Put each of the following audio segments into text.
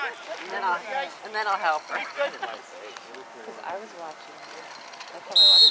And then I'll, and then I'll help her. Because I was watching. That's how I watched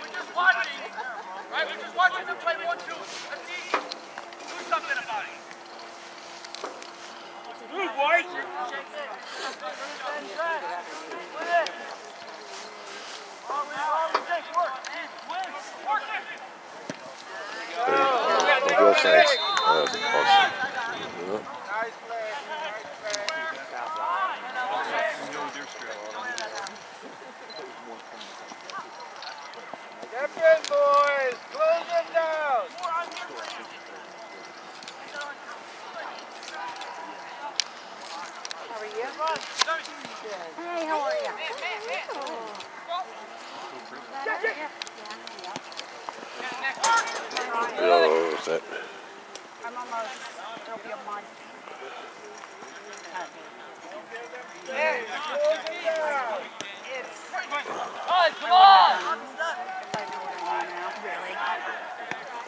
we're just watching. Right, we're just watching them play one, two. Let's see. Do something about it. There thanks. That was awesome. Nice play, nice play. Captain, boys, close them down. How are you? Hey, how are you? Oh, is that? I'm almost, it'll be a month. Hey, close them down. Guys, come on. If I know what I need now, really.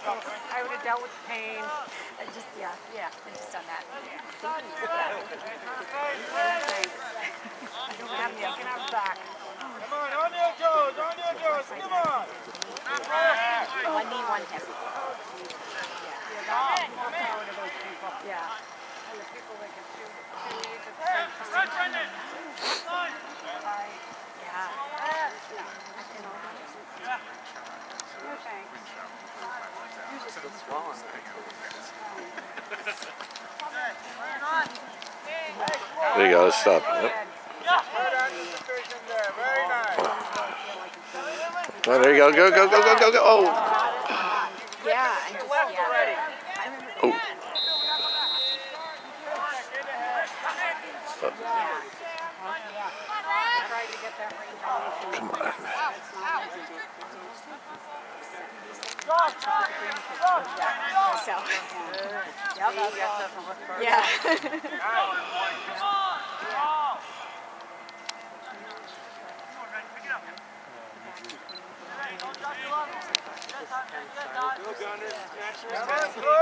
I would have dealt with pain. I just, yeah, yeah, I just done that. Thanks. I don't have the, I can have back. Come on, on your toes, on your toes, come on. One knee, one hip. Yeah. I'm proud of those people. Yeah. And the people that get two, two knees at the same time. I, yeah. I can almost. No thanks. There you go. Let's stop. Yep. Oh, there you go. Go, go, go, go, go, go. Oh. Yeah. Oh. Come on. Yeah. Come on,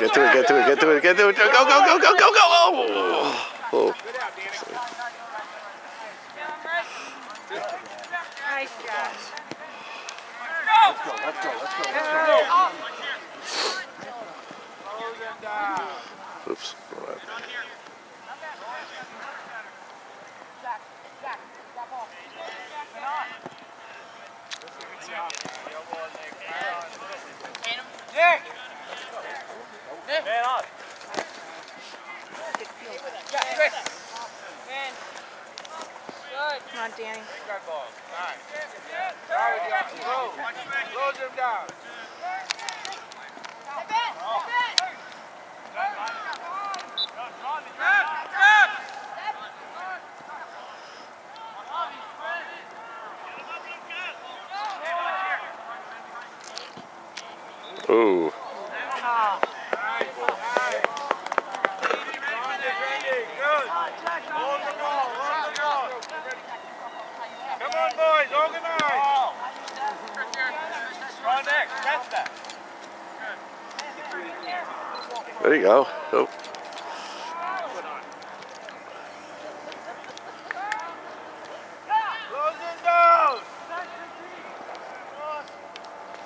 get to it, get to it, get to it, get to it. Go, go, go, go, go, go. Oh. Oh. Good out, Danny. Nice job. Close him down. Oops. All right. Nick! Ooh. Oh. Nice. On defending. Good. Hold the ball. Hold the ball. Come on, boys. Organize. Run next. Catch that. There you go. Oh. Close him down.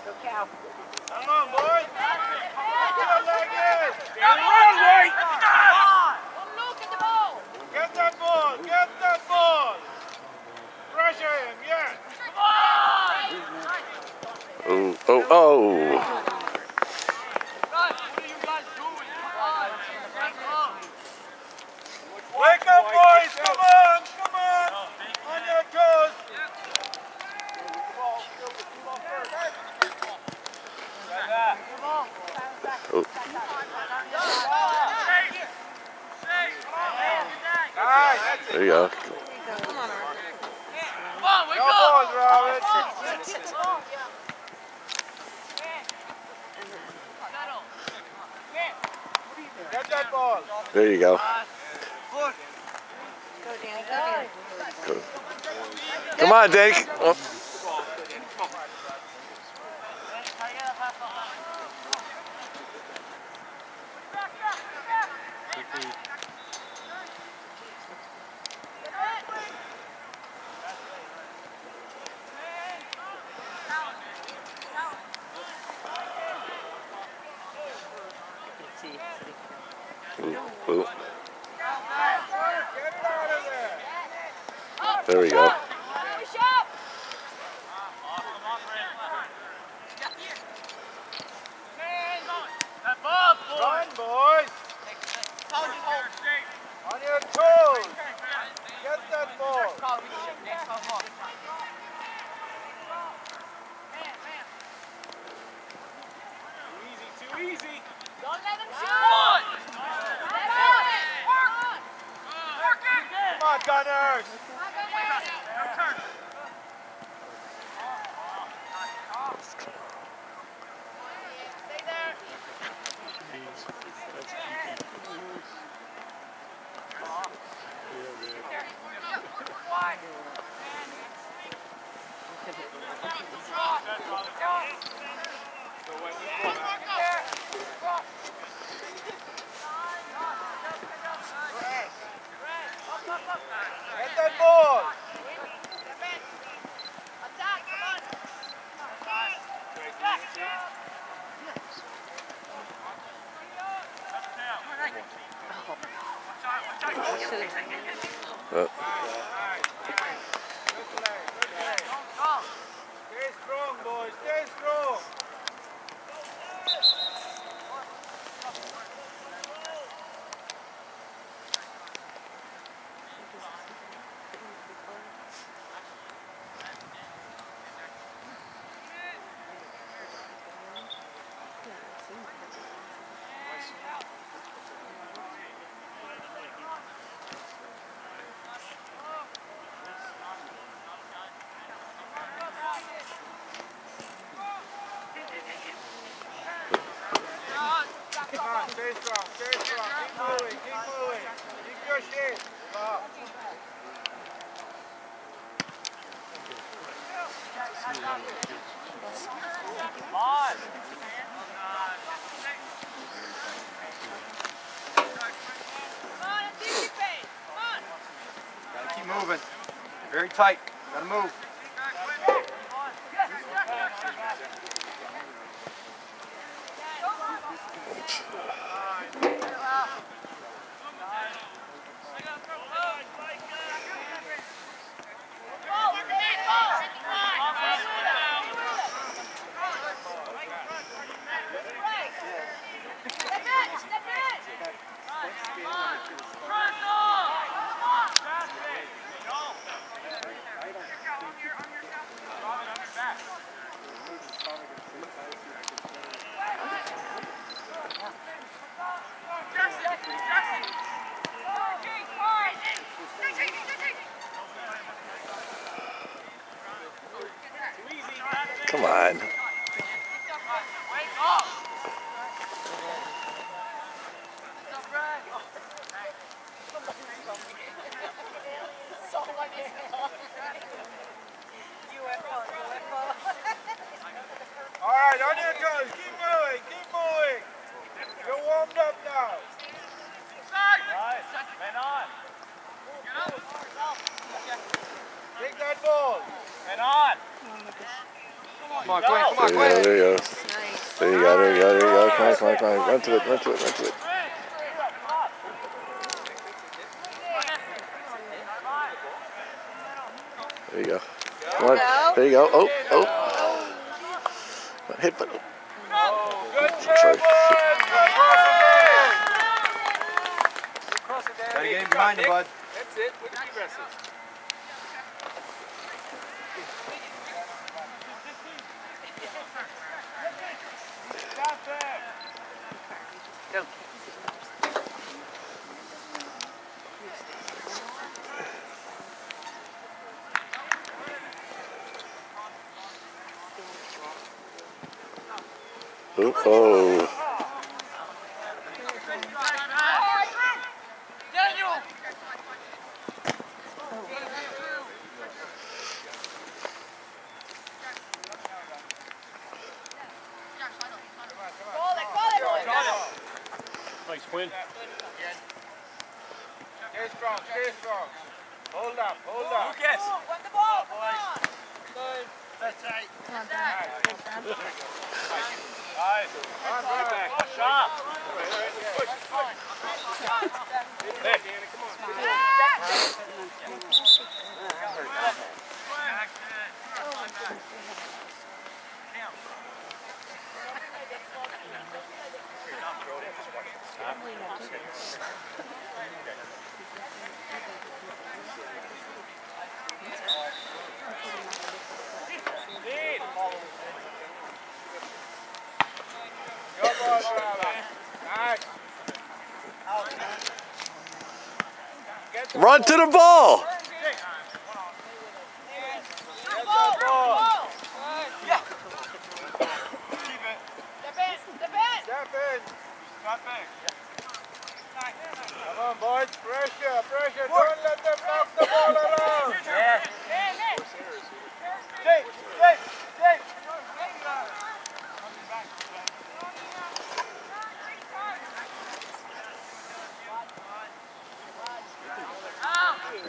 go Cal. Come on, boys. Get your leg in. Run, White! Get that ball. Get that ball. Pressure him. Yes. Oh, oh, oh. Wake up, boys. Come on. Come on. On your toes. Oh. Nice. That's it. There you go. Come on, Arthur. No balls, Robert. Get that ball. There you go. Go. Go. Come on, Dink. Oh. Ooh, ooh. Get it out of there. There we go. That Get that ball! 我叫。tight. Gotta move. to it, run to it, run to it. There you go. One. There you go. Oh, oh. Hit button. Sorry. Gotta get behind you, bud. That's it. With the Oh. onto the ball.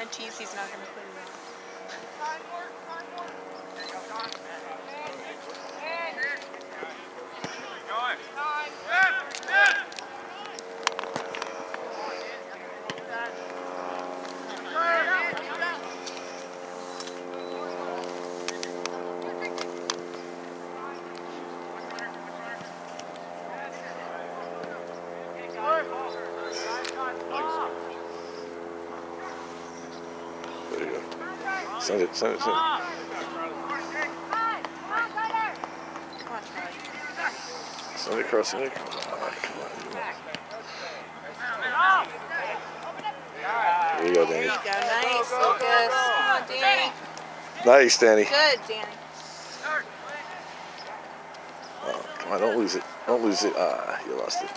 he know that guarantees he's Send it, send it, send it. Send it across come on. There you go, There Danny. you go. Nice, Lucas. Come on, Danny. Nice, Danny. Good, Danny. Oh, come on, don't lose it. Don't lose it. Ah, you lost it.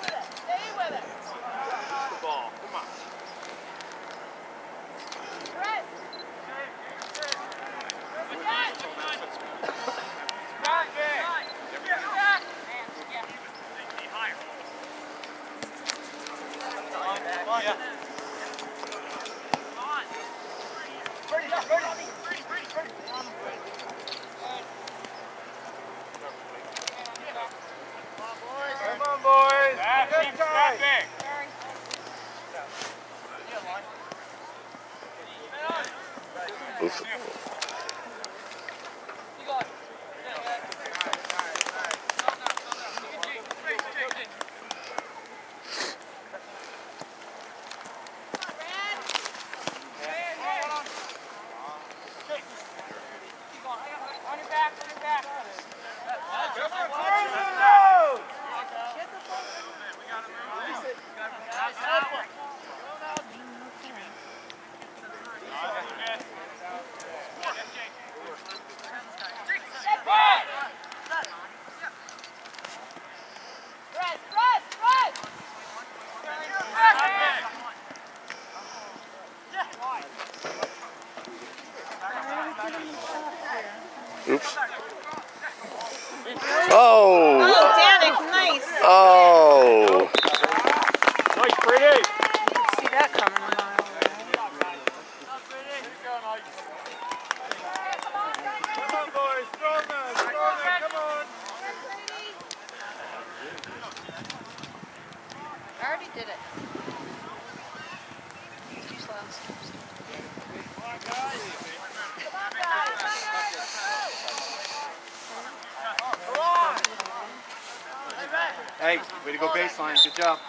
Baseline. Good job.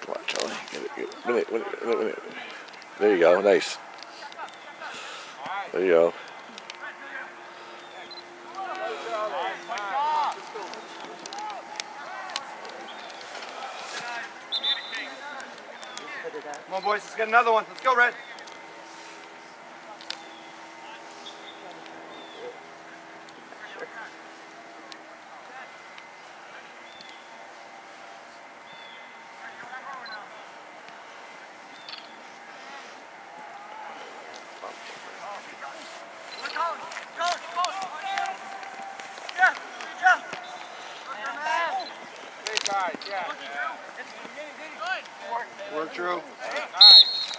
Come on, Charlie. Get it, get it. Win it, win it, win it, win it. There you go. Nice. There you go. Come on, boys. Let's get another one. Let's go, Red. Great guys, yeah. Work, Drew. Nice.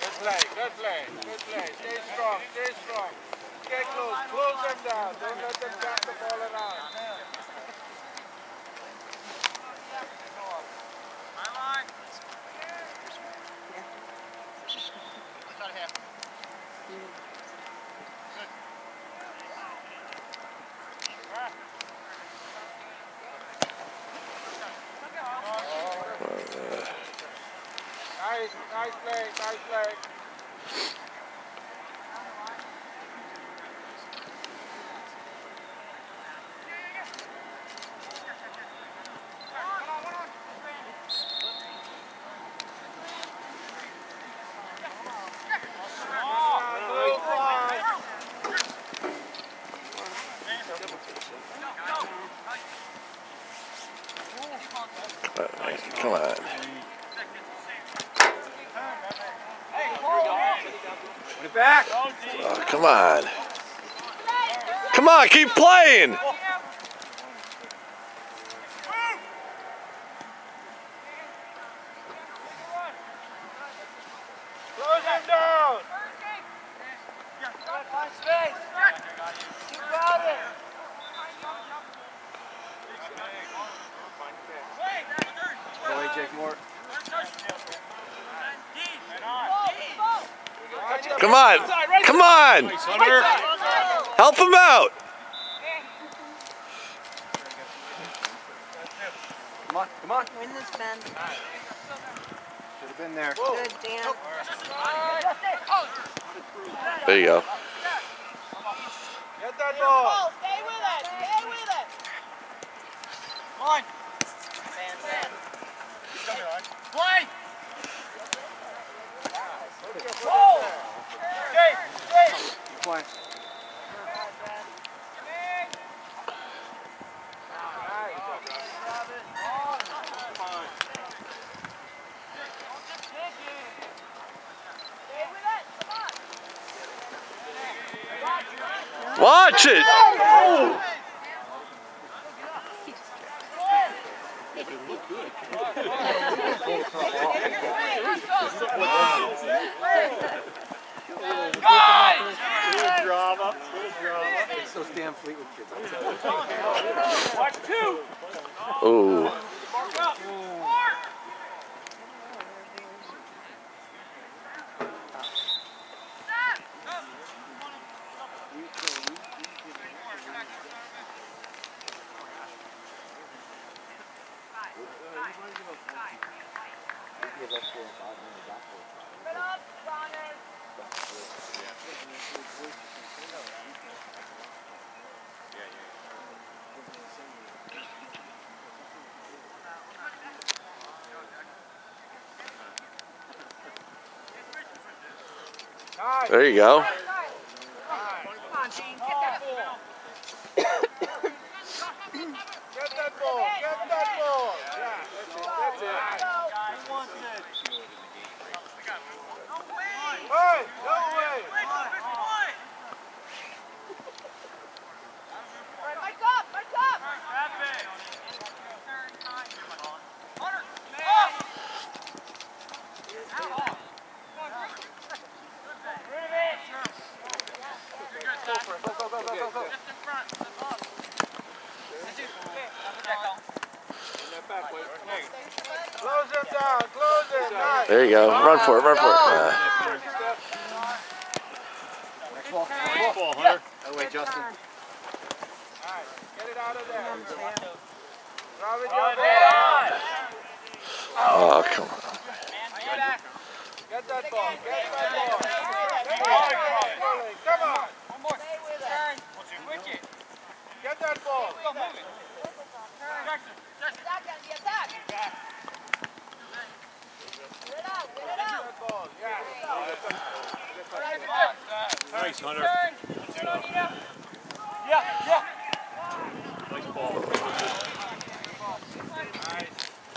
Good play, good play, good play. Stay strong, stay strong. Get close, close them down. Don't let them tap the ball around. Nice, nice play, nice play. Come on. Come on, keep playing. Close him down. Go away, Jake Moore. Come on. Come on. Help him out. Come on, come on. Win this, Ben. Should have been there. Good, Dan. There you go. Get that ball. Ball, stay with it. Stay with it. Ben, Ben. Play! Keep playing. Stay with it. Come on. Watch it. It's those damn Fleetwood kids. Watch two! Ooh. Mark up! Mark! Get up, Connor. There you go. Come on, Gene. Get that ball. Get that ball. Get that ball. Yeah, that's it. That's it. Hey, no way. Mike up, Mike up. Go, go, go, go, go. Close him down. Close him. Nice. There you go. Run for it. Run for it. Uh, Next ball. Next ball, Hunter. That way, Justin. Alright, get it out of there. Robin, Oh, you're there. oh, come on. Get that ball. Get that ball. Come on. Come on. One more. What's your wicket? Get that ball. Go, move it. Jackson, Jackson. Attack the attack. Get it out, get it out. Yeah. Nice, Hunter. Yeah, yeah.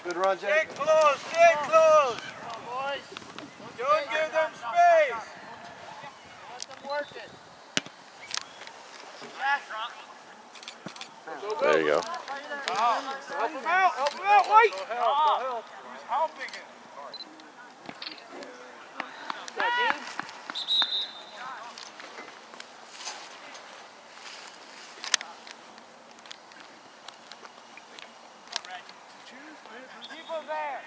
Good run, Stay Jake. close. Stay close. Don't give them space. There you go. Help him out. Help him out. Wait. Who's helping him? Keep him there.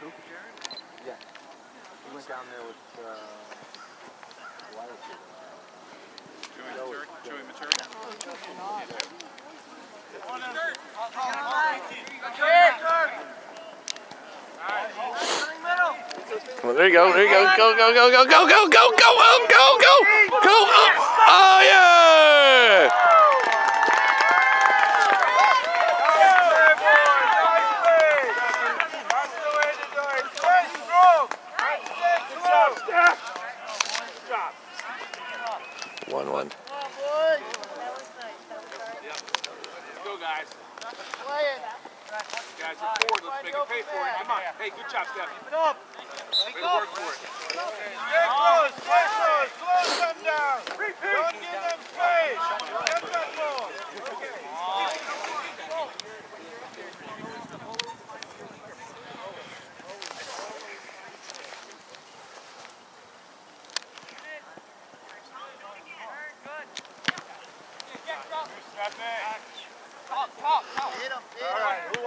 He went down there with, uh, why was it, On, there you go. There you go. Go, go, go, go, go, go, go, go, oh, go, go, go. Oh, oh yeah. Nice play, boys. Nice play. That's the way to do it. Stay strong. Stay close. Good job. One, one. Go, guys. Guys are forward. Let's make it pay for it. Come on. Hey, good job, Steph. Keep it up. Way to work for it. Stay close. Stay close. Close them down. Don't give them play. Get that ball. All right, who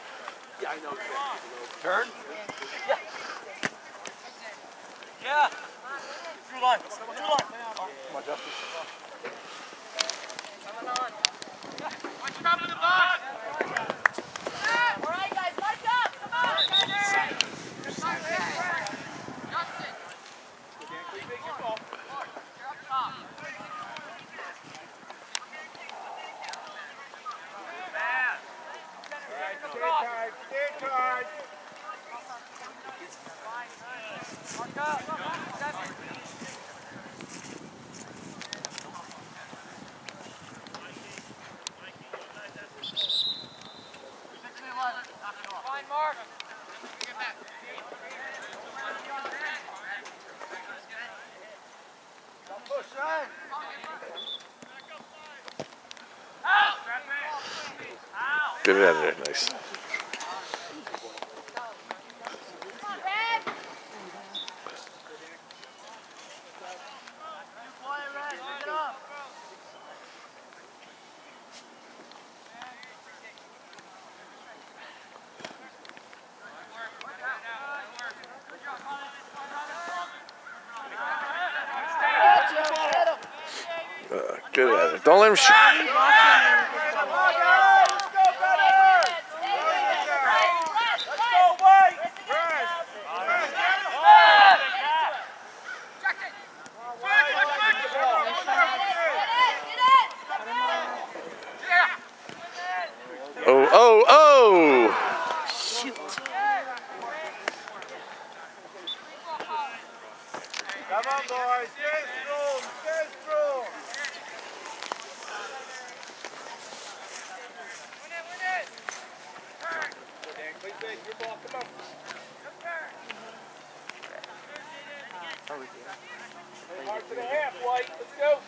Turn. Yeah. Through line. Through line. Come on, Justice. Watch him out of the box. All right, guys, march up. Come on. Stay tight, stay tight. Fine, Mark. Push on. Get it out of there. Nice. Come on, Ben. Uh, get it out of there. Don't let him shoot. Let's go, better. Let's go, White. Press. Press. Oh, oh, oh! Come on, boys. Stay strong. Stay strong. Dan, quick, quick. Your ball. Come on. Hard to the half, White. Let's go.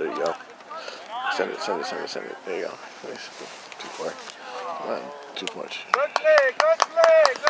There you go. Send it, send it, send it, send it. There you go. Nice. Too far. Not too much. Good play, good play, good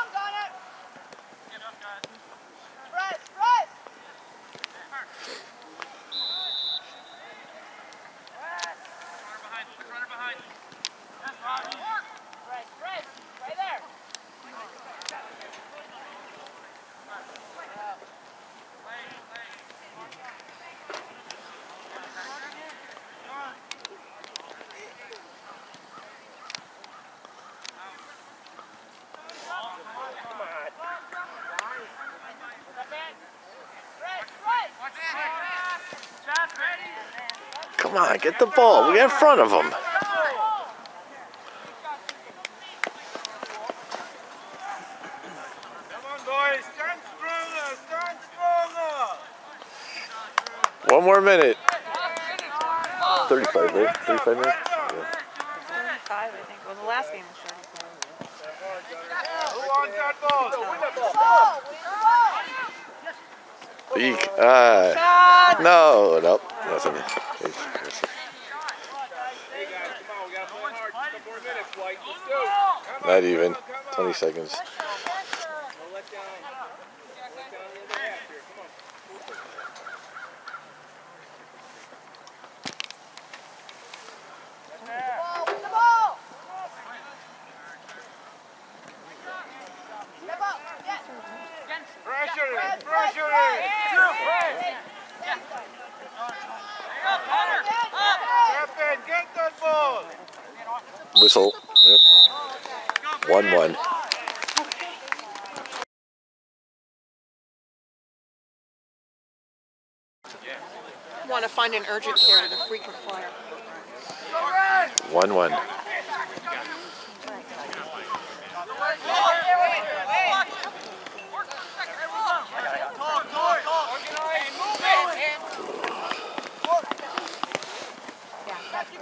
Come on, get the ball. We get in front of them. One more minute. 35, minutes. 35 minutes? 35, I 35. Who that ball? Uh, no, nope. Nothing. Not even. 20 seconds. want to find an urgent care with a flyer. 1-1. One.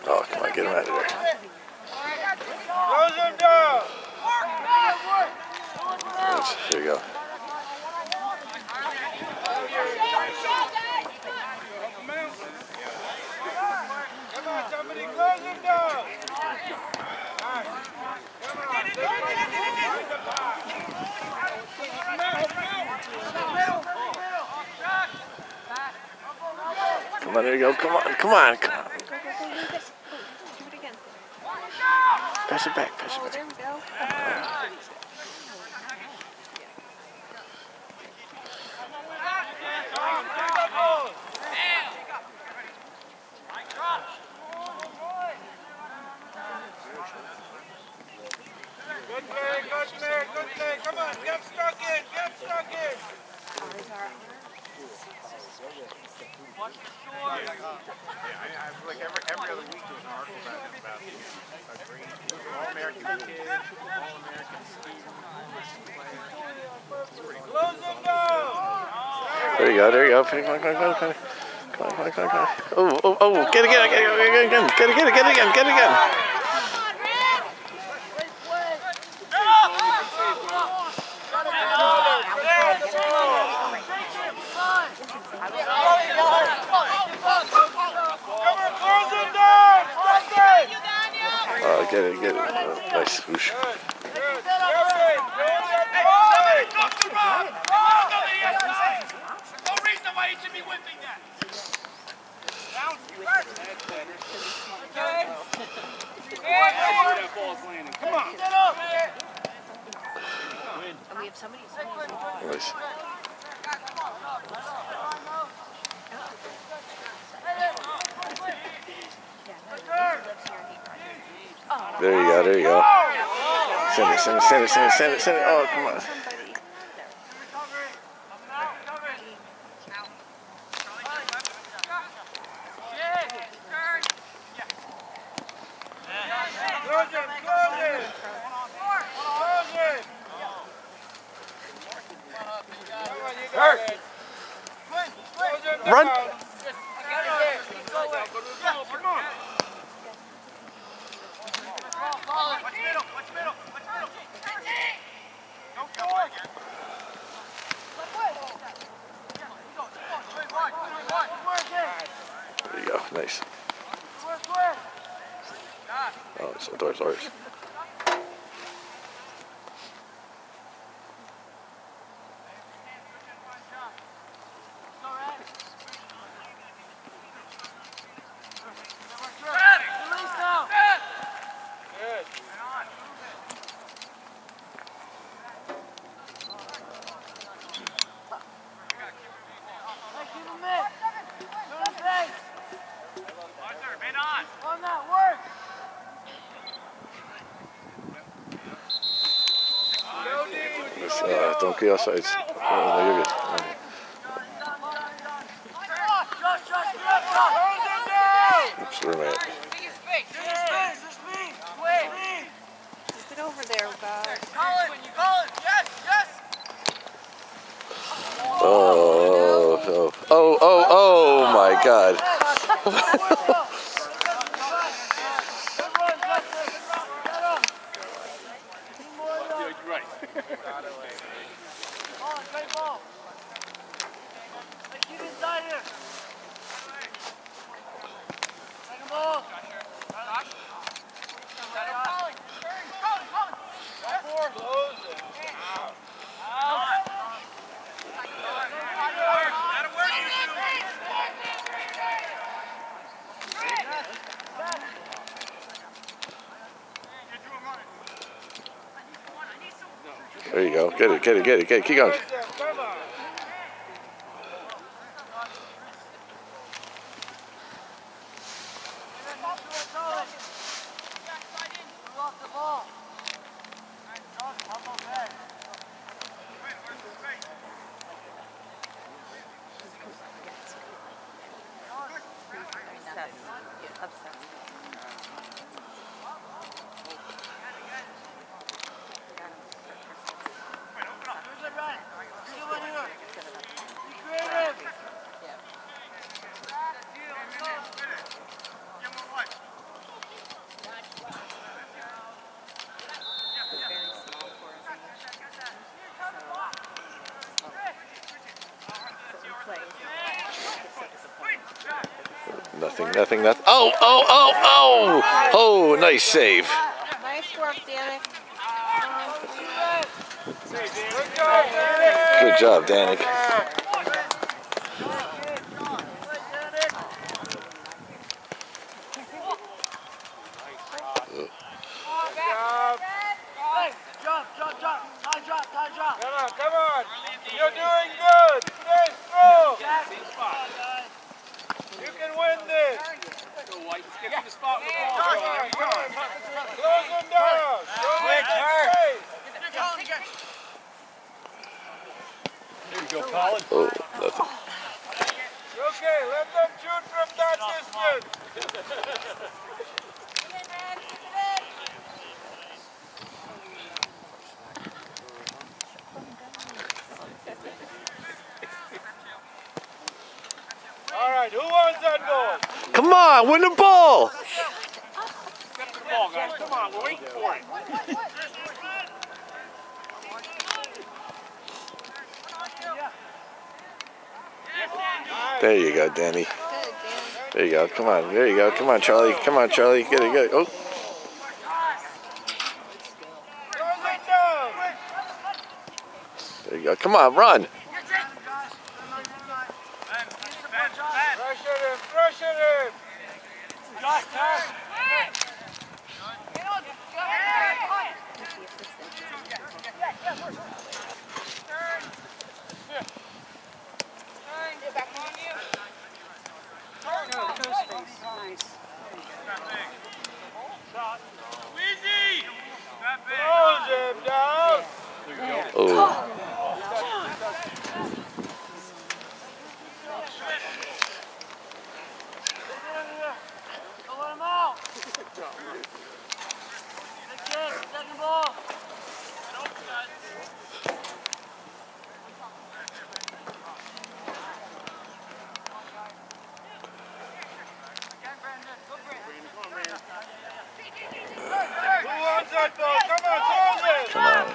Oh, come on, get him out of there. Close him down! You go. Come on, there go. Come on, come on, come on. Pass it back, pass it back. Good play, good play, good play. Come on, get stuck in, get stuck in. Ours are. I, I, like every, every other week there was an article about him, about a an All-American kid, All-American student, Close them down. There you go, there you go. Come on, come on, come on, come on. Come on, come on, come on. Oh, oh, oh, get it again, get it again, get it again, get it again, get it again. Come on, close them down. Stop it. Oh, get it, get it. Oh, nice swoosh. Good, good. Kevin, close them down. Talk to Rob! Rob on the inside! No reason why he should be whipping that! And we have somebody. somebody's- Nice. There you go, there you go. Send it, send it, send it, send it, send it, send it. Oh, come on. Somebody. Close it, close it. Close it. Come on, you got it. Close them Run. down. Come on. Watch middle, watch middle, watch middle! Don't go again. There you go, nice. Oh, it's ours, ours. Good. Arthur, man on! Go deep. Let's, uh, don't get offsides. Oh, no, you're good. Close them down. Oops, where am I at? Keep it over there, Bob. Colin, you Colin! Yes, yes! Oh, oh, oh, oh, oh my God. Close it. That'll work, you two! There you go. Get it, get it, get it, get it. Keep going. Close them. Come on. Obsessed. Yeah, obsessed. Very small for us. So we play. It's so disappointing. Nothing, nothing, nothing. Oh, oh, oh, oh! Oh, nice save. Nice work, Danik. Good job, Danik. Oh, nothing. Okay, let them shoot from that distance. All right, who wants that ball? Come on, win the ball. Get the ball, guys. Come on, we're waiting for it. There you go, Danny. There you go. Come on. There you go. Come on, Charlie. Come on, Charlie. Get it. Get it. Oh, there you go. Come on, run. Pressure him, pressure him. Easy! Who wants that ball? Come on, close it.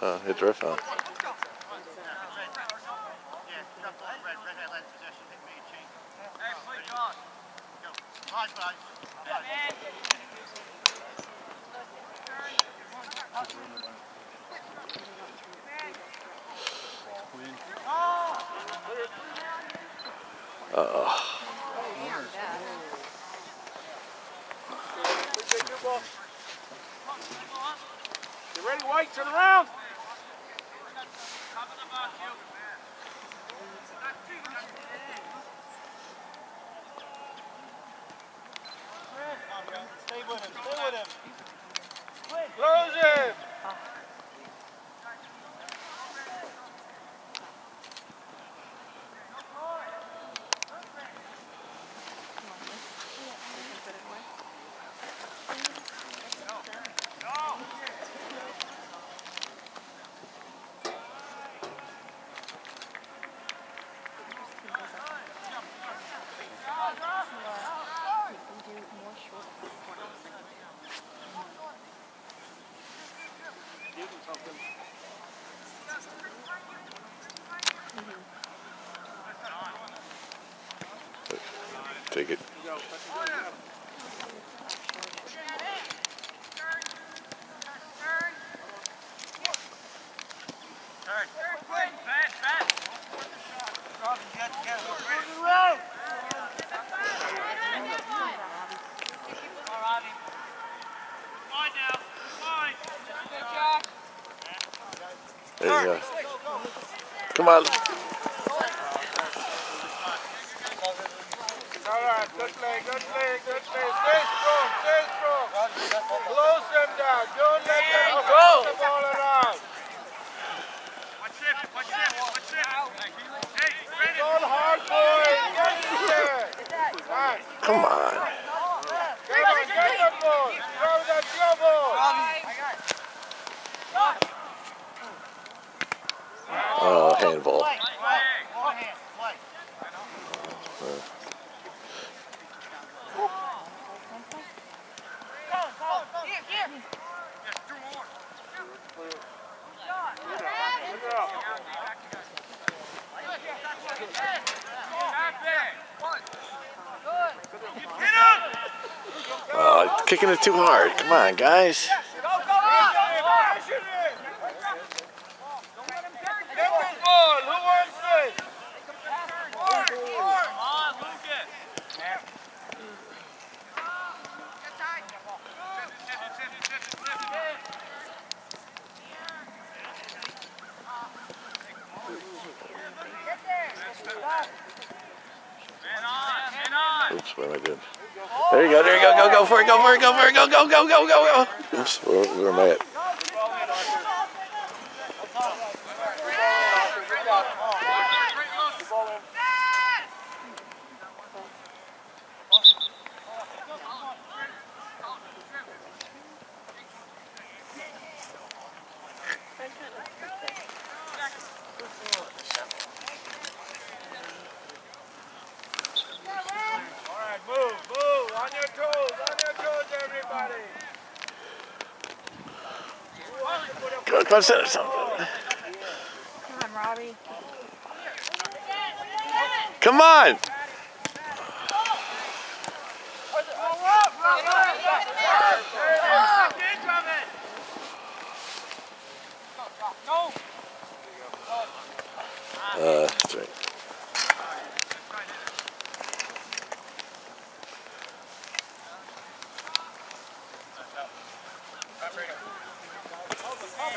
Uh, hit the on. Uh, You ready, White? Turn around. Close him. Give him something. take it. Go. There you go. Come on. All right, good play, good play, good play. Close them down. Don't let them the ball around. It's all hard, boys. Get in there. Come on. Come on, get the ball. Throw that your ball. Oh, handball. Oh, kicking it too hard. Come on, guys. Pressure him. Get the ball. Who wants this? what am I doing? There you go, there you go, go, go for it, go for it, go for it, go, go, go, go, Oops, where, where am I at? All right, move, move. On your toes, on your toes, everybody. Go, set something. Come on, Robbie. Come on. Uh, that's right.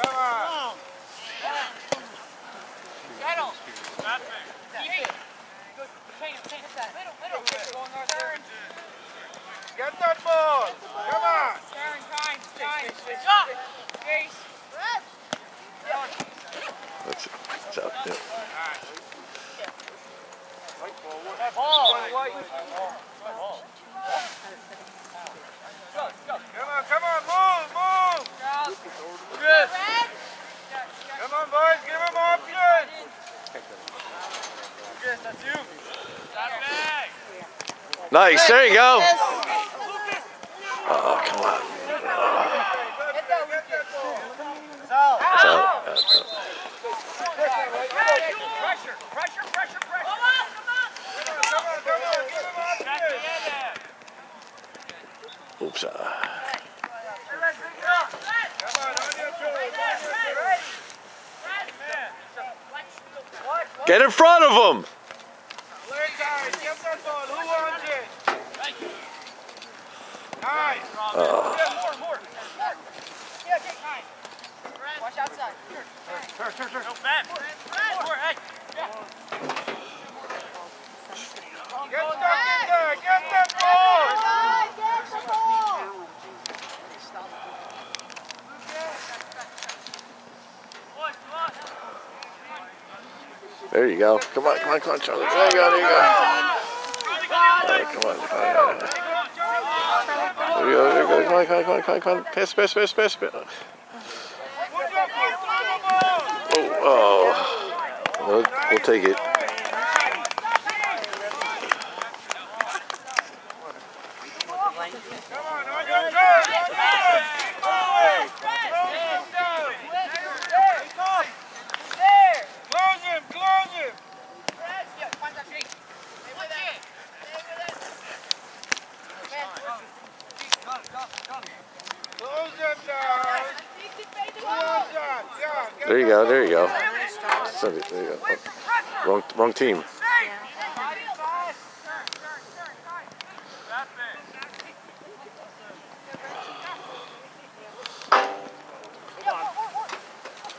Come on. Get that ball. Come on. That's it. It's out. Yeah. Come on, come on, move, move. Come on, boys, give him options. Nice. There you go. Oh, come on. It's out. Out. Oops. Uh, Come on, on your toes, on your toes. get in front of him. Play guys, get that ball. Who wants it? There. You go. Come on, come on, come on, Charlie. There you go, there you go. Right, come on, come on. There you go, there you go. Come on, come on, come on, come on, come on. Pass, pass, pass, pass. pass. Oh, oh. We'll, we'll take it. Come on, on your toes, on your toes. Keep moving. Close him down. Close him, close him. Close him down. Who wants that? Yeah, get There you that go, ball. there you go. Send it, there you go. Team.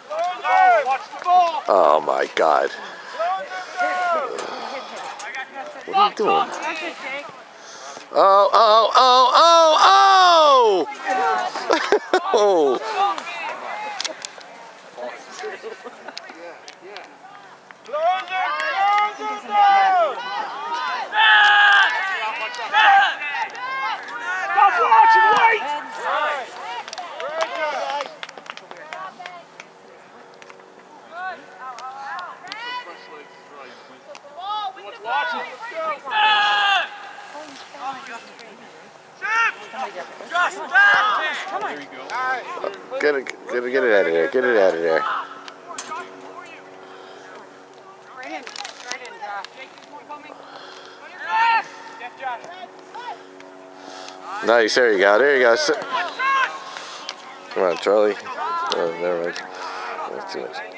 Close him. Watch the ball. Oh my God. Close him down. What are you doing? Oh, oh, oh, oh, oh! oh. Close him, close him down. Stop watching, wait! Pressure. Just back! Nice. Get it, get it, get it out of there. Get it out of there. Right in. Right in, Josh. Nice. There you go. There you go. Come on, Charlie. Oh, never mind. That's too much.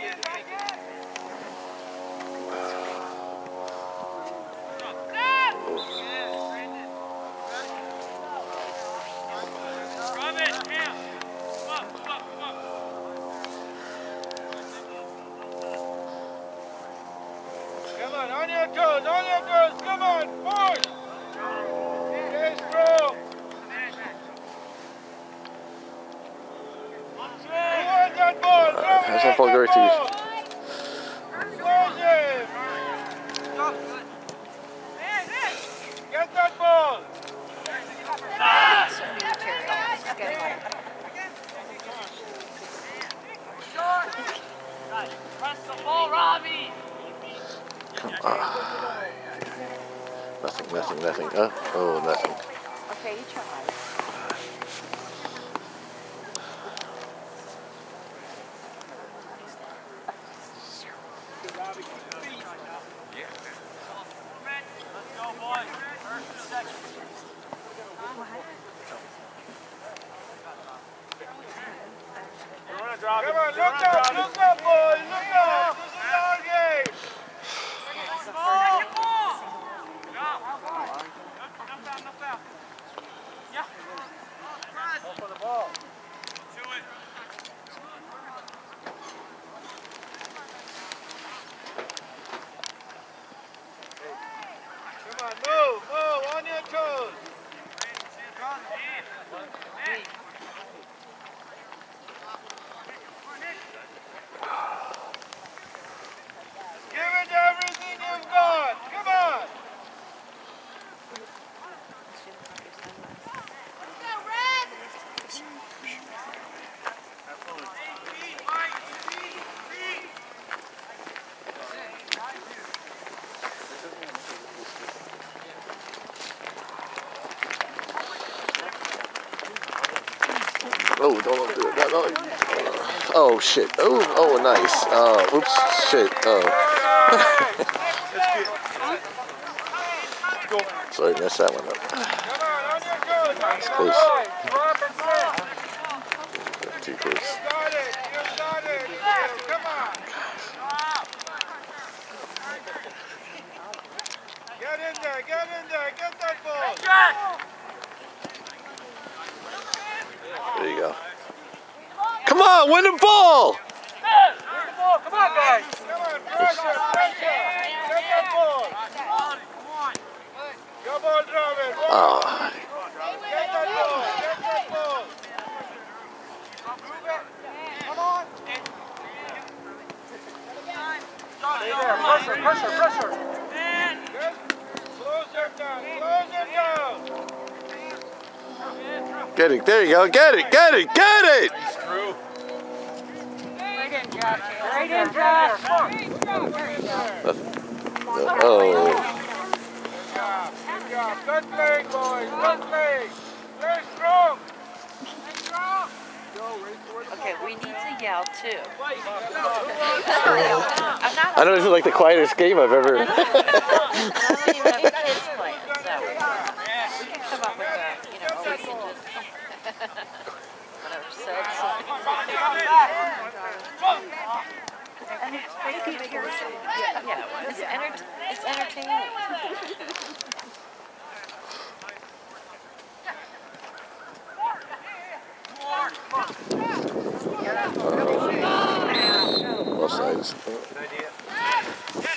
Oh, shit. Oh, oh, nice. Oh, oops, shit. Oh. Sorry, messed that one up. Come on, on your toes! Close. Drop and play! Too close. You got it, you got it! Come on! Get in there, get in there, get that ball! There you go. Come on, win the ball! Come on, guys. Come on, pressure, pressure! Get that ball! Go ball, drop it! Ball. Get that ball, get that ball! Stay there. Pressure, pressure, pressure. Good. Close him down, close him down! get it. There you go. Get it, get it, get it! Oh, Good job, good job. Good playing, boys, good! Stay strong! Okay, we need to yell too. I know this is like the quietest game I've ever. I don't even have kids playing, so we can come up with a, you know, or we can just whatever said. Yeah, yeah, it's enter- it's entertaining. Sides. Good idea. Get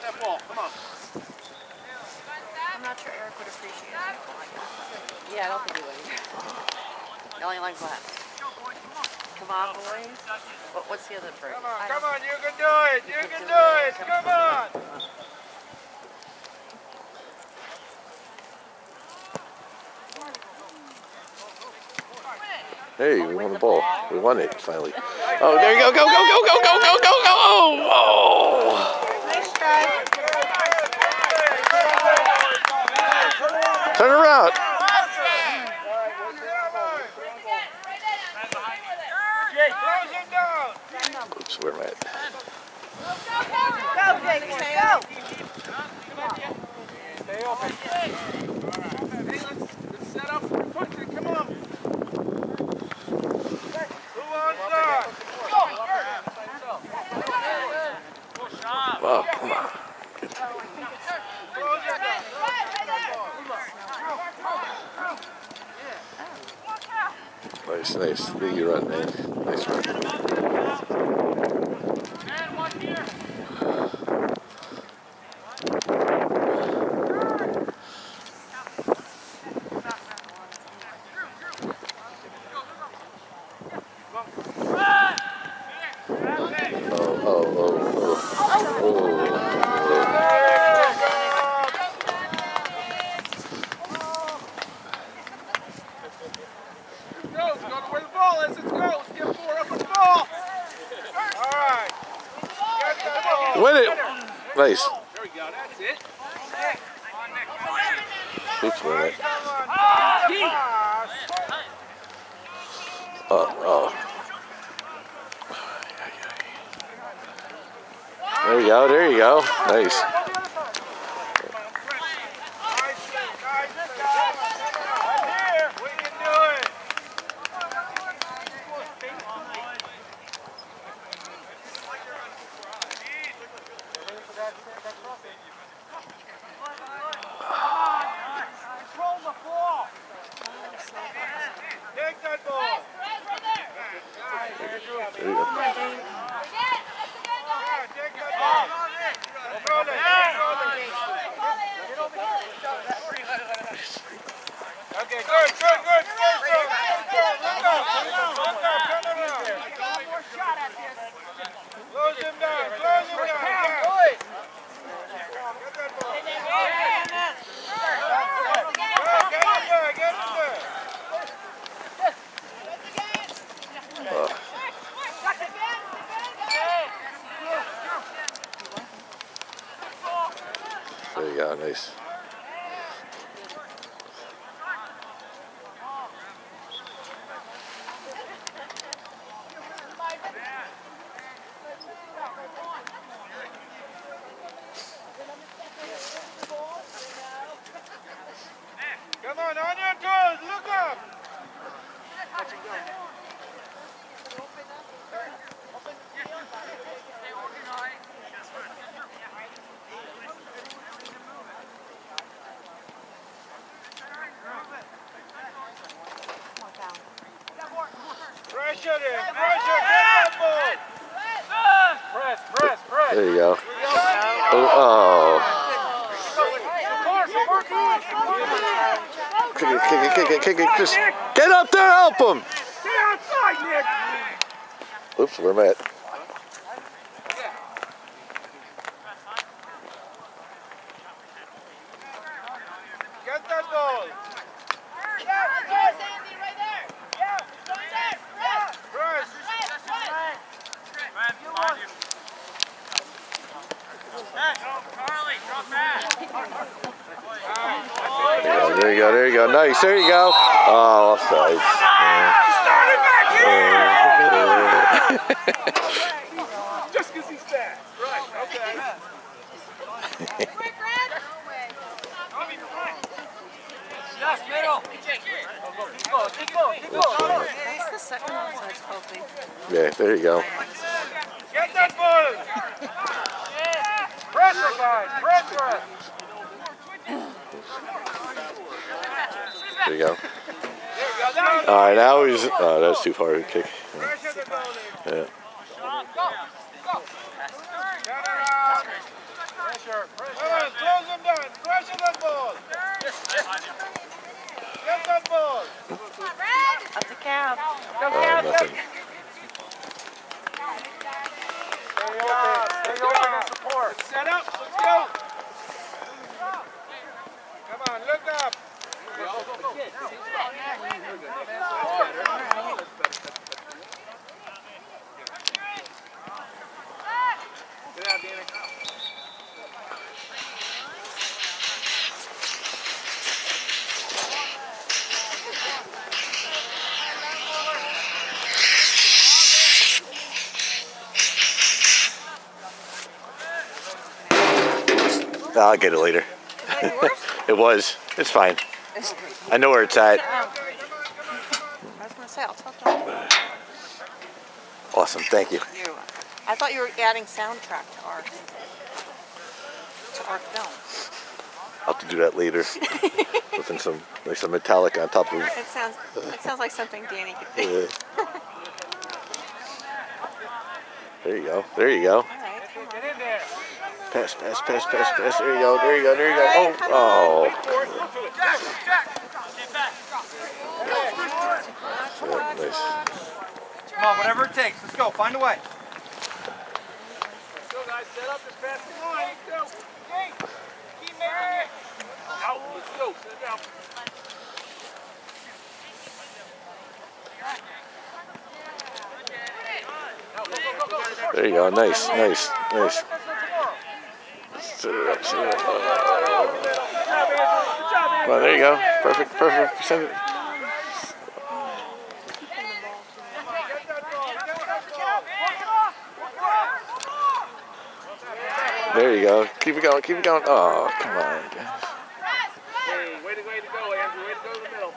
that ball. Come on. I'm not sure Eric would appreciate it. Yeah, I don't think he would. He only likes that. Come on, boys. What, what's the other phrase? Come on, I come on, you can do it, you can do it, come on! Hey, we won the ball. We won it finally. Oh, there you go. Go, go, go, go, go, go, go, go. Oh, oh. Turn around. Close him down! Oops, where am at? Go, Jake, go! Stay open. Hey, it. Come on. Who wants that? Down. Nice, nice. Big run, man. Nice run. uh, There you go, there you go. Nice. nice. There you go. Oh, offsides. Just because he's fast. Right, okay. Yeah, there you go. Get that ball! pressure, guys, pressure! There you go. All right, now he's. Oh, that's too far to kick. Yeah. yeah. I'll get it later. it was. It's fine. I know where it's at. Awesome, thank you. I thought you were adding soundtrack to our to our film. I'll have to do that later. Putting some like some metallic on top of it sounds it sounds like something Danny could do. there you go. There you go pass, pass, pass, pass, pass. There you go, there you go, there you go. Oh, oh. Yeah, nice. Come on, whatever it takes. Let's go. Find a way. Let's go, guys. Set up this pass. Come on. Let's keep making it. Out. Let's go. Set it out. There you go, nice, nice, nice. Well, there you go. Perfect, perfect. It. There you go. Keep it going, keep it going. Oh, come on. guys. Hey, way to, way to go, Andrew. Way to go to the middle.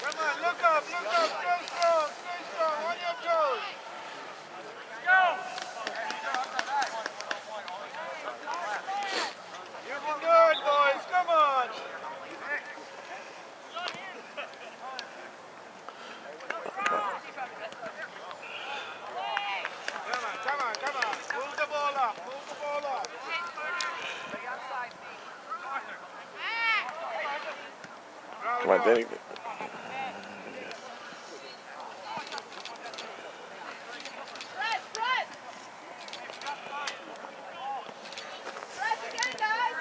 Come on, look up, look up. Stay strong, stay strong. On your toes. You can do it, boys. Come on. Come on, come on, come on. Move the ball up, move the ball up. Come on, Danny. Press, press! Press again, guys!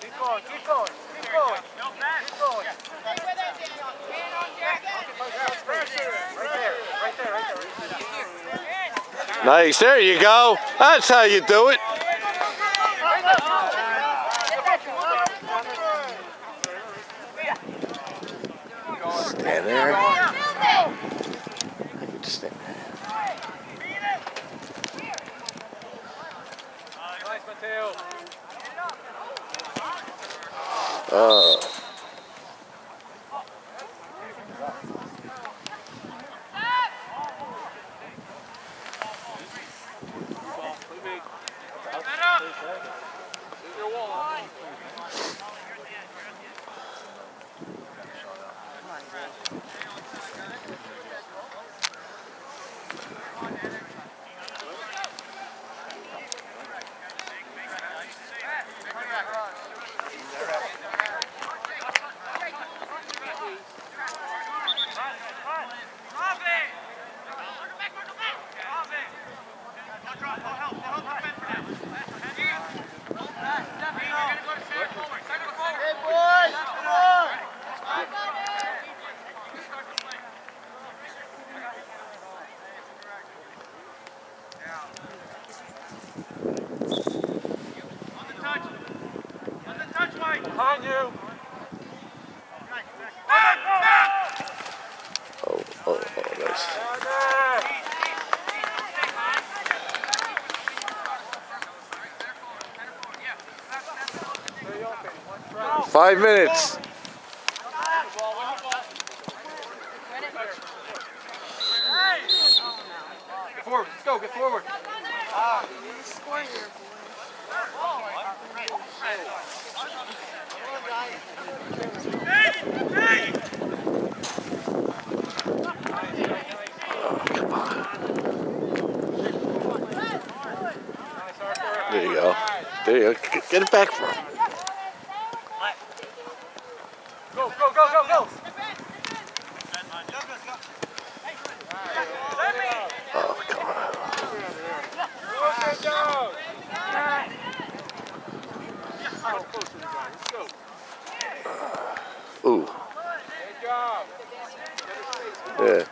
Keep going, keep going, keep going. Keep going. Stay with it, Daniel. Hand on Jack. Pressure it. Right there, right there, right there. Nice. There you go. That's how you do it. Stand there. You just there. Oh. Here's your wall. Behind you. Oh, oh, oh, nice. Down there. Stay open. One strike. Five minutes. Get forward. Let's go. Get forward. There you go. There you go. Get- Get it back from him. Go, go, go, go, go. Oh, come on. Close it down. Go close to the guy. Let's go. Ooh. Good job. Yeah.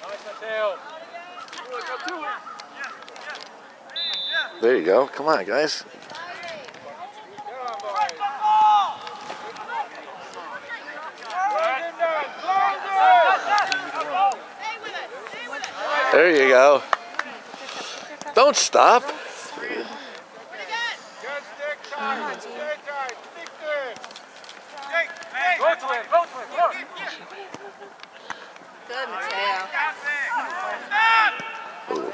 Nice, Mateo. Go to it. There you go. Come on, guys. There you go. Don't stop. What again? Good stick time. Stay tight. Stick to it. Go to it. Go to it. Look. Good, Mateo. Ooh.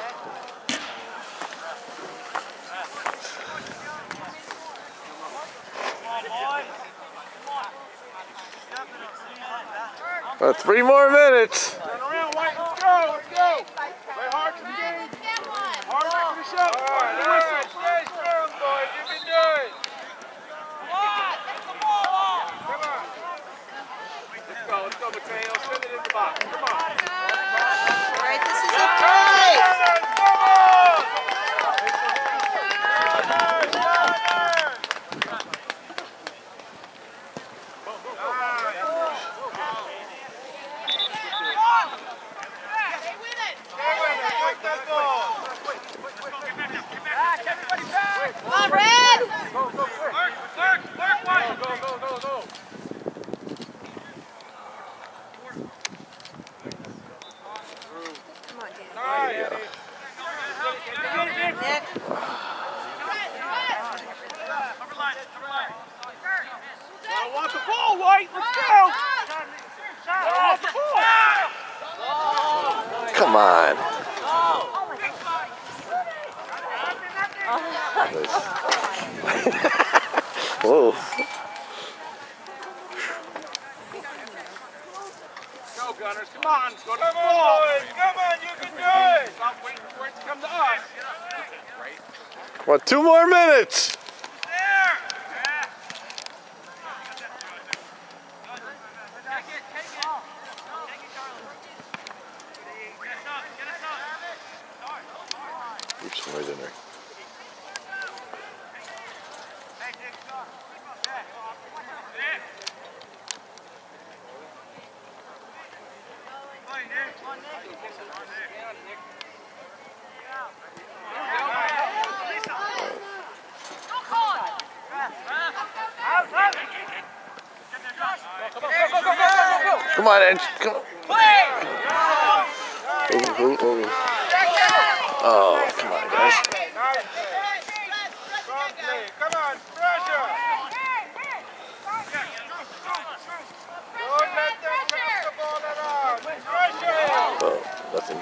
Uh, Uh, three more minutes. deep somewhere in there. Come on, and come on.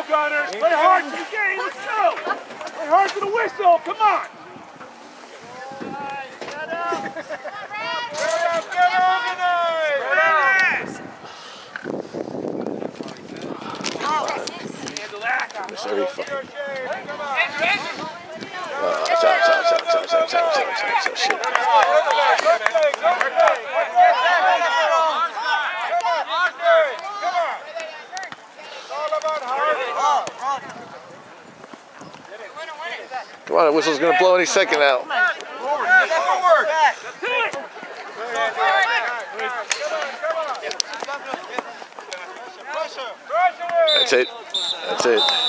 Alright. Let's go, Gunners. Play hard for the game. Let's go. Play hard for the whistle. Come on. Get up, get organized. Handle that. Miss every fucking. Your shade. Come on. Uh, stop, stop, stop, stop, stop, stop, stop, stop, stop, stop, shit. Good play, good play, good play. Come on, you can do it. Come on. It's all about hard work. Come on, the whistle's gonna blow any second now. That's it. That's it.